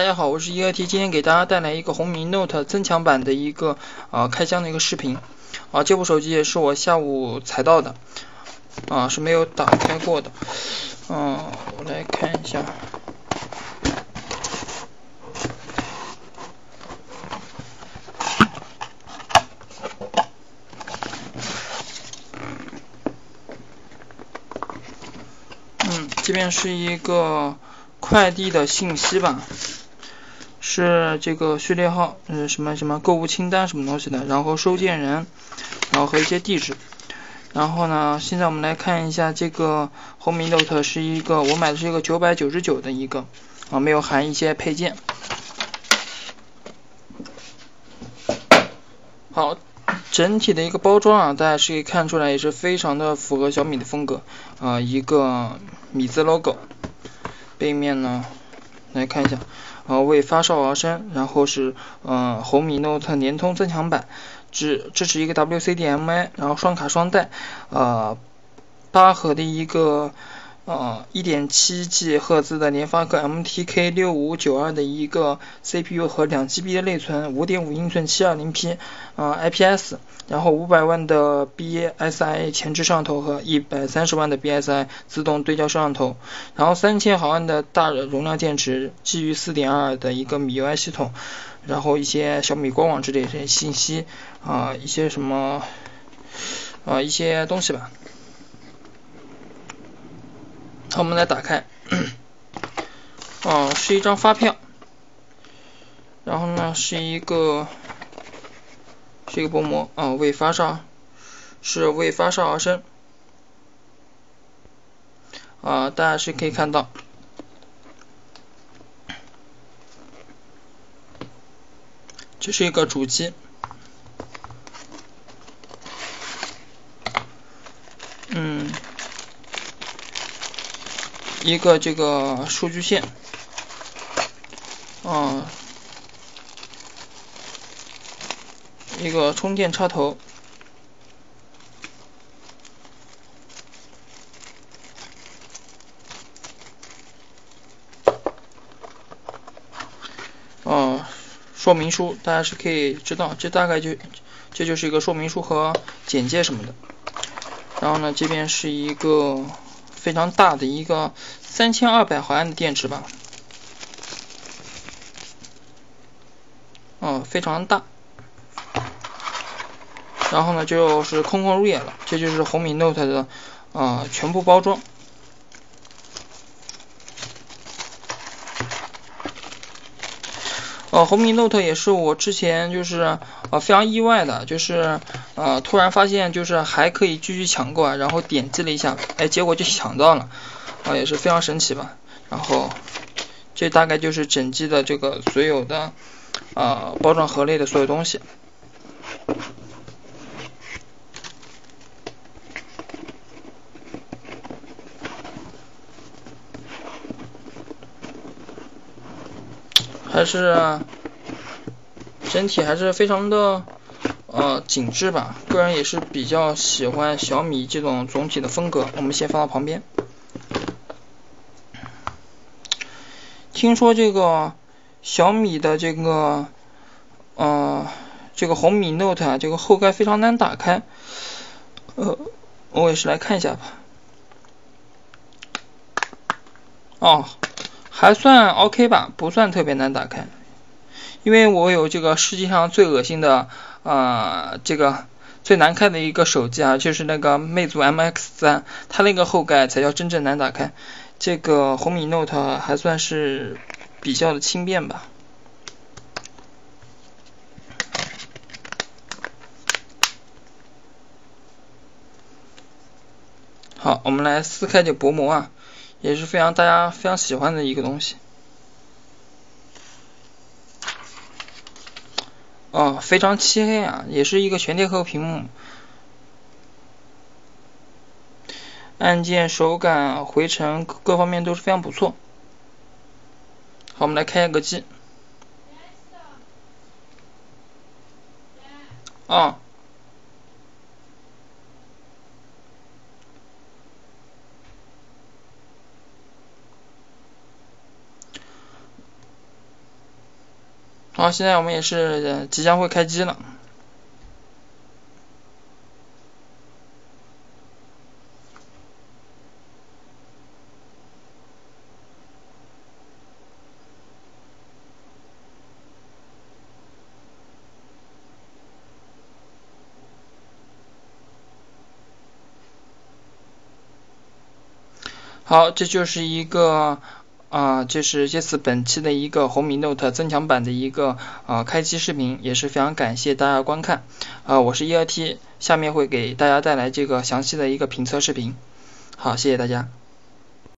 大家好，我是 EAT，今天给大家带来一个红米 Note 增强版的一个啊开箱的一个视频。啊，这部手机也是我下午采到的啊，是没有打开过的，嗯，我来看一下，嗯，这边是一个快递的信息吧。是这个序列号，嗯，什么什么购物清单什么东西的，然后收件人，然后和一些地址，然后呢，现在我们来看一下这个红米 Note 是一个，我买的是一个九百九十九的一个，啊，没有含一些配件。好，整体的一个包装啊，大家是可以看出来也是非常的符合小米的风格，啊，一个米字 logo，背面呢，来看一下。呃，为发烧而生，然后是嗯红米 Note 联通增强版，支支持一个 WCDMA，然后双卡双待，呃八核的一个。呃，一点七 G 赫兹的联发科 MTK 六五九二的一个 CPU 和两 GB 的内存，五点五英寸七二零 P 啊 IPS，然后五百万的 BSI 前置摄像头和一百三十万的 BSI 自动对焦摄像头，然后三千毫安的大容量电池，基于四点二的一个米 UI 系统，然后一些小米官网之类这些信息啊，一些什么啊一些东西吧。好，我们来打开，哦，是一张发票，然后呢是一个是一个薄膜，啊，为发烧，是为发烧而生，啊，大家是可以看到，这是一个主机。一个这个数据线，啊，一个充电插头，啊，说明书大家是可以知道，这大概就这就是一个说明书和简介什么的。然后呢，这边是一个。非常大的一个三千二百毫安的电池吧，嗯，非常大。然后呢，就是空空如也了，这就是红米 Note 的啊全部包装。呃，红米 Note 也是我之前就是呃非常意外的，就是呃突然发现就是还可以继续抢购啊，然后点击了一下，哎，结果就抢到了，啊也是非常神奇吧。然后这大概就是整机的这个所有的啊包装盒内的所有东西。还是整体还是非常的呃紧致吧，个人也是比较喜欢小米这种总体的风格。我们先放到旁边。听说这个小米的这个呃这个红米 Note 啊，这个后盖非常难打开，呃，我也是来看一下吧。哦。还算 OK 吧，不算特别难打开，因为我有这个世界上最恶心的啊，这个最难开的一个手机啊，就是那个魅族 MX 三，它那个后盖才叫真正难打开。这个红米 Note 还算是比较的轻便吧。好，我们来撕开这薄膜啊。也是非常大家非常喜欢的一个东西，哦，非常漆黑啊，也是一个全贴合屏幕，按键手感、回程各方面都是非常不错。好，我们来开一个机。啊。好，现在我们也是即将会开机了。好，这就是一个啊，这是这次本期的一个红米 Note 增强版的一个啊开机视频，也是非常感谢大家观看啊，我是 E R T，下面会给大家带来这个详细的一个评测视频，好，谢谢大家。